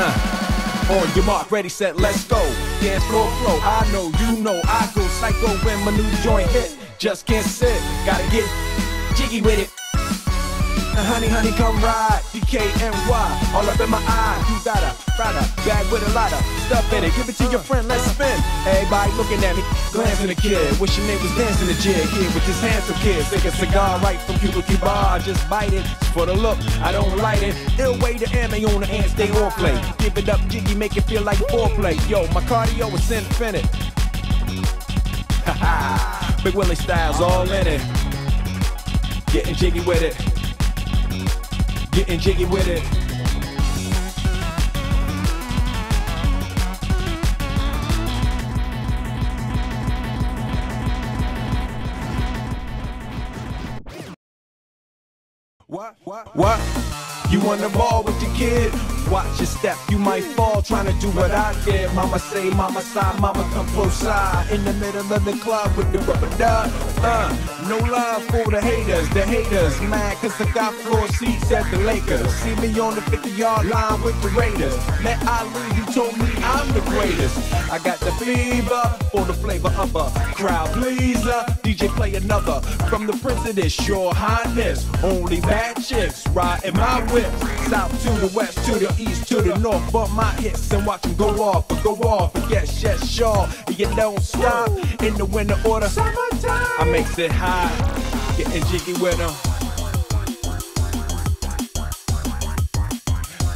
Uh-huh. On your mark, ready, set, let's go. Dance floor flow, I know, you know, I go psycho when my new joint hit. Just can't sit, gotta get jiggy with it. Now, honey, honey, come ride. DKNY, all up in my eye. You got a Prada bag with a lot of stuff in it. Give it to your friend, let's spin. Everybody looking at me, glancing at kid. Wishing they was dancing the jig here with this handsome kid. Take a cigar right from Cuba Cuba. I just bite it for the look. I don't light it. Ill way to ammo on the hand, stay on play. Give it up, jiggy, make it feel like foreplay. Yo, my cardio is infinite. Big Willie Styles all in it. Getting jiggy with it. Getting jiggy with it. What? What? What? You on the ball with your kid? Watch your step, you might fall trying to do what I did. Mama say, mama side, mama come close side. In the middle of the club with the rubber duck. Uh, no love for the haters, the haters. Mad cause I got floor seats at the Lakers. See me on the 50 yard line with the Raiders. Met Ali, he told me I'm the greatest. I got the fever for the flavor of a crowd pleaser. DJ play another from the president, your highness. Only bad chicks riding my whip. South to the west, to the east, to the north. Bump my hits and watch them go off, go off. Yes, yes, sure. And you don't stop in the winter order. I makes it high, getting jiggy with them.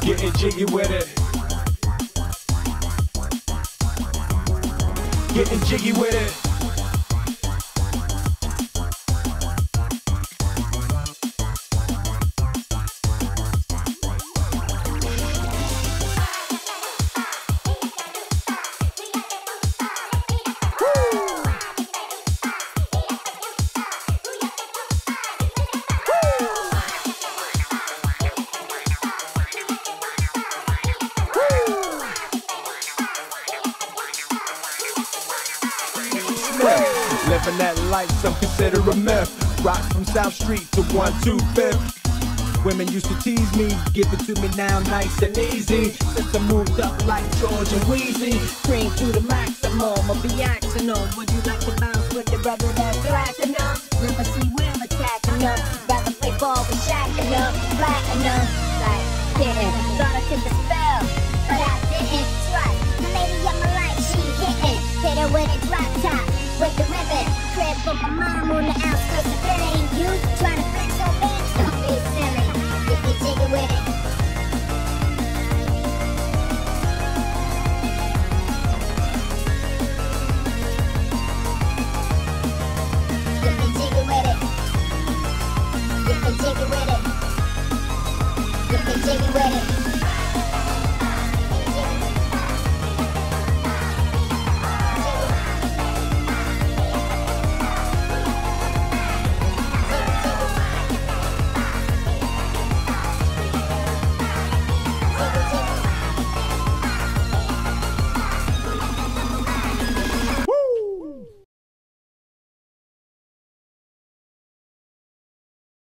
Getting jiggy with it. Getting jiggy with it. Living that life, some consider a myth. Rock from South Street to 125th. Women used to tease me, give it to me now nice and easy. Since I moved up like George and Weezy, Scream to the maximum, I'll be acting on. Would you like to bounce with the brother that's platinum? Never see Will attacking up. Rather play ball with Shaq and them, platinum. Like, didn't, thought I could dispel, on the outskirts of Philly. You trying to flex me? Don't be silly. Me jiggy with it. Me jiggy with it. Me jiggy with it. Me jiggy with it.